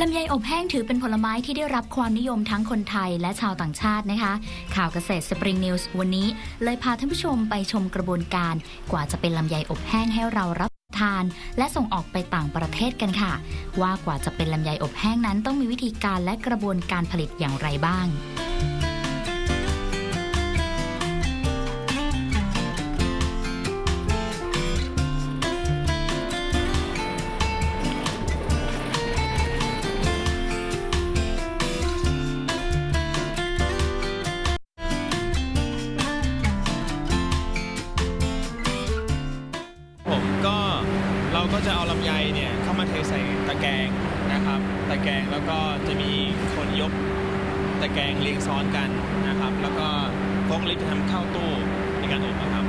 ลำไยอบแห้งถือเป็นผลไม้ที่ได้รับความนิยมทั้งคนไทยและชาวต่างชาตินะคะ ข่าวเกษตรสปริงนิวส์วันนี้ เลยพาท่านผู้ชมไปชมกระบวนการ กว่าจะเป็นลำไยอบแห้งให้เรารับทาน และส่งออกไปต่างประเทศกันค่ะ ว่ากว่าจะเป็นลำไยอบแห้งนั้นต้องมีวิธีการและกระบวนการผลิตอย่างไรบ้าง ก็จะเอาลำไยเนี่ยเข้ามาเทใส่ตะแกรงนะครับ ตะแกรงแล้วก็จะมีคนยกตะแกรงเรียงซ้อนกันนะครับ แล้วก็พกลิฟต์จะทำเข้าตู้ในการอบนะครับ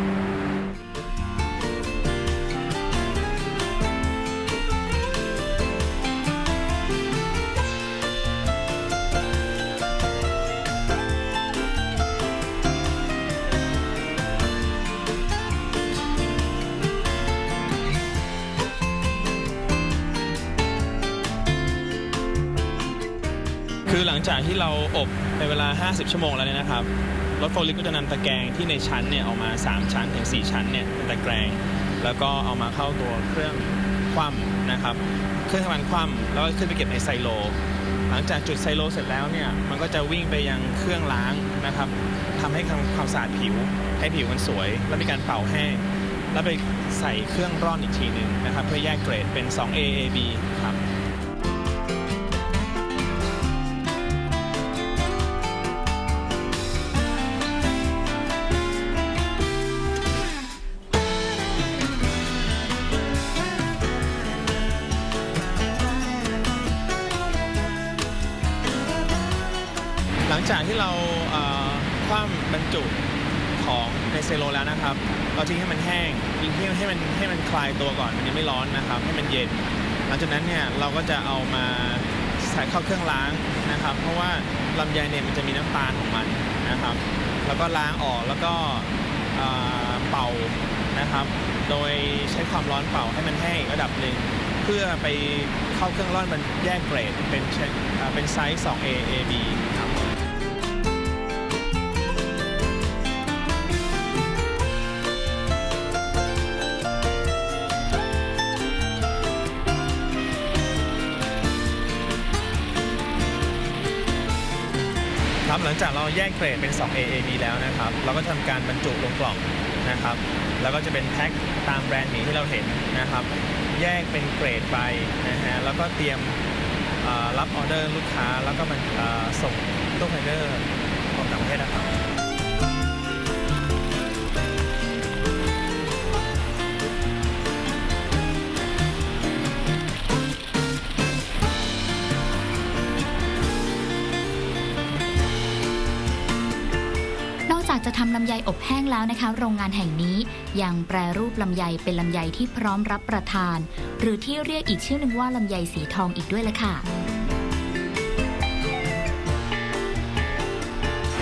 คือหลังจากที่เราอบในเวลา 50 ชั่วโมงแล้วเนี่ยนะครับรถโฟลิฟก็จะนำตะแกรงที่ในชั้นเนี่ยออกมา 3 ชั้นถึง 4 ชั้นเนี่ยเป็นตะแกรงแล้วก็เอามาเข้าตัวเครื่องคว่ำนะครับ เครื่องทำงานคว่ำแล้วก็ขึ้นไปเก็บในไซโล หลังจากจุดไซโลเสร็จแล้วเนี่ยมันก็จะวิ่งไปยังเครื่องล้างนะครับทำให้ทำความสะอาดผิว ให้ผิวมันสวย แล้วมีการเป่าแห้งแล้วไปใส่เครื่องร่อนอีกทีหนึ่งนะครับ เพื่อแยกเกรดเป็น 2A A B ครับ ลังจากที่เราคว่ำบรรจุของในเซโลแล้วนะครับ เราทิ้งให้มันแห้งทิ้งให้ให้มันให้มันคลายตัวก่อนมันยังไม่ร้อนนะครับ ให้มันเย็น หลังจากนั้นเนี่ยเราก็จะเอามาใส่เข้าเครื่องล้างนะครับ เพราะว่าลำไยเนี่ยมันจะมีน้ำตาลของมันนะครับ แล้วก็ล้างออกแล้วก็เป่านะครับ โดยใช้ความร้อนเป่าให้มันแห้งอีกระดับหนึ่งเพื่อไปเข้าเครื่องร่อนมันแยกเกรดเป็นเชนเอ่อเป็นไซส์ 2A A B ครับ หลังจากเราแยกเกรดเป็น 2 AAB แล้วนะครับ เราก็ทำการบรรจุลงกล่องนะครับ แล้วก็จะเป็นแพ็คตามแบรนด์หมีที่เราเห็นนะครับ แยกเป็นเกรดไปนะฮะ แล้วก็เตรียมรับออเดอร์ลูกค้า แล้วก็มันส่งตู้ไฟเดอร์ของต่างประเทศนะครับ จะทำลำไยอบแห้งแล้วนะคะ โรงงานแห่งนี้ยังแปรรูปลำไยเป็นลำไยที่พร้อมรับประทาน หรือที่เรียกอีกชื่อหนึ่งว่าลำไยสีทองอีกด้วยละค่ะ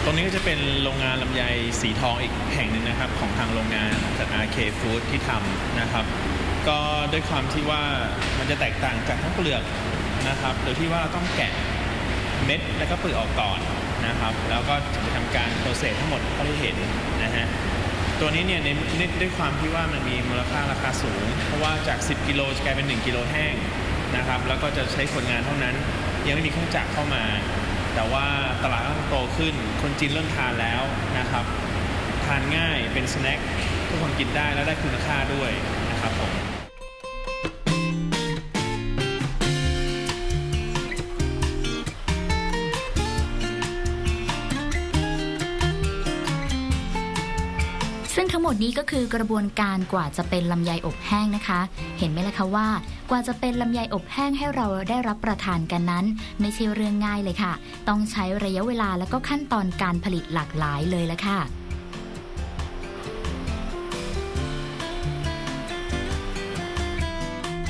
ตรงนี้ก็จะเป็นโรงงานลำไยสีทองอีกแห่งหนึ่งนะครับ ของทางโรงงานจาก RK Food ที่ทำนะครับ ก็ด้วยความที่ว่ามันจะแตกต่างจากทั้งเปลือกนะครับ โดยที่ว่าเราต้องแกะเม็ดแล้วก็เปลือกออกก่อน นะครับ แล้วก็ถึงจะทำการโปรเซสทั้งหมดเท่าที่เห็นนะฮะตัวนี้เนี่ยในด้วยความที่ว่ามันมีมูลค่าราคาสูง เพราะว่าจาก 10 กิโลจะกลายเป็น 1 กิโลแห้งนะครับ แล้วก็จะใช้คนงานเท่านั้น ยังไม่มีเครื่องจักรเข้ามา แต่ว่าตลาดก็โตขึ้น คนจีนเริ่มทานแล้วนะครับ ทานง่ายเป็นสแน็คทุกคนกินได้แล้วได้คุณค่าด้วยนะครับผม ทั้งหมดนี้ก็คือกระบวนการกว่าจะเป็นลำไยอบแห้งนะคะ เห็นไหมล่ะคะว่ากว่าจะเป็นลำไยอบแห้งให้เราได้รับประทานกันนั้น ไม่ใช่เรื่องง่ายเลยค่ะ ต้องใช้ระยะเวลาและก็ขั้นตอนการผลิตหลากหลายเลยละค่ะ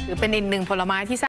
ถือเป็นอีกหนึ่งผลไม้ที่